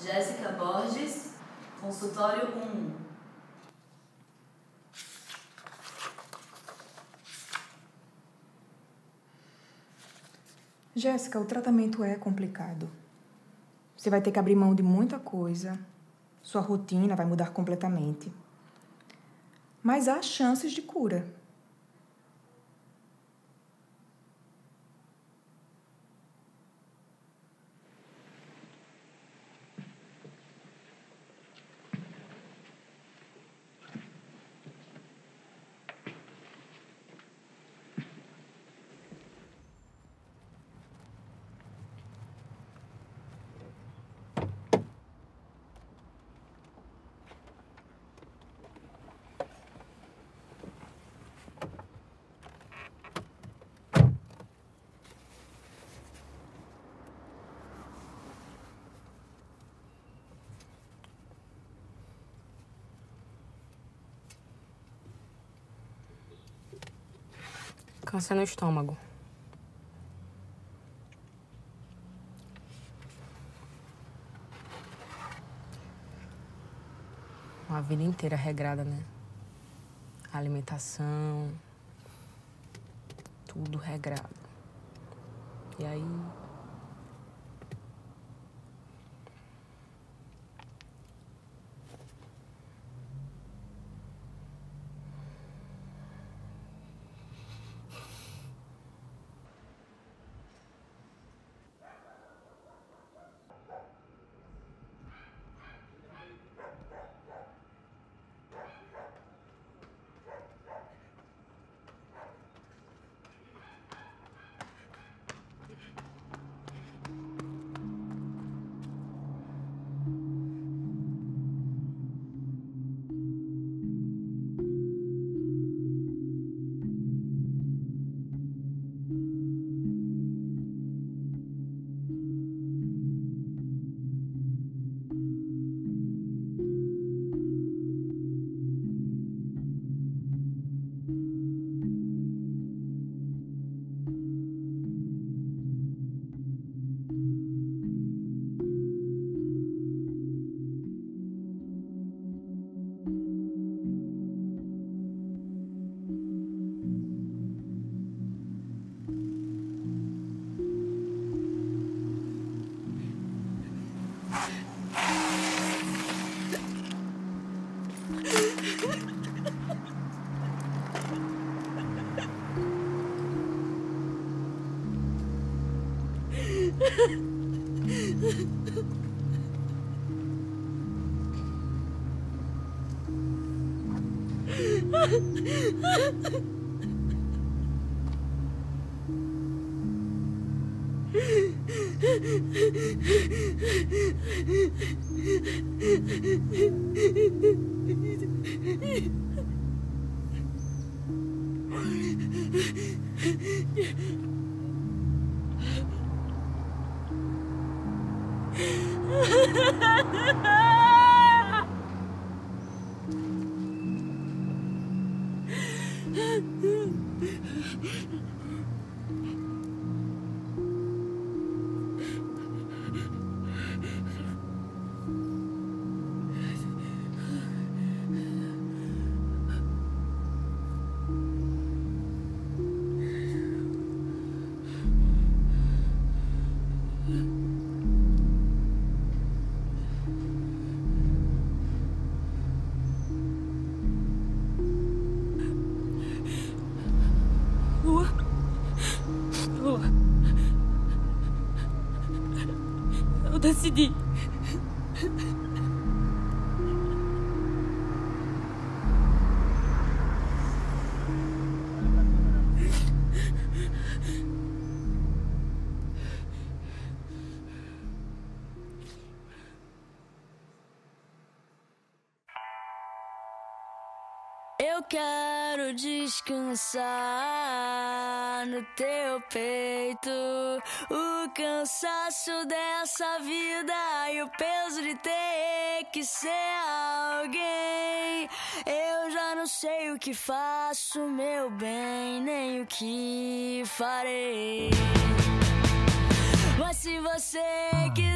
Jéssica Borges, consultório 1. Jéssica, o tratamento é complicado. Você vai ter que abrir mão de muita coisa, sua rotina vai mudar completamente. Mas há chances de cura. Câncer no estômago. Uma vida inteira regrada, né? Alimentação. Tudo regrado. E aí. Yeah. Lua. Eu decidi. Eu quero descansar no teu peito. O cansaço dessa vida e o peso de ter que ser alguém. Eu já não sei o que faço, meu bem, nem o que farei. Mas se você quiser.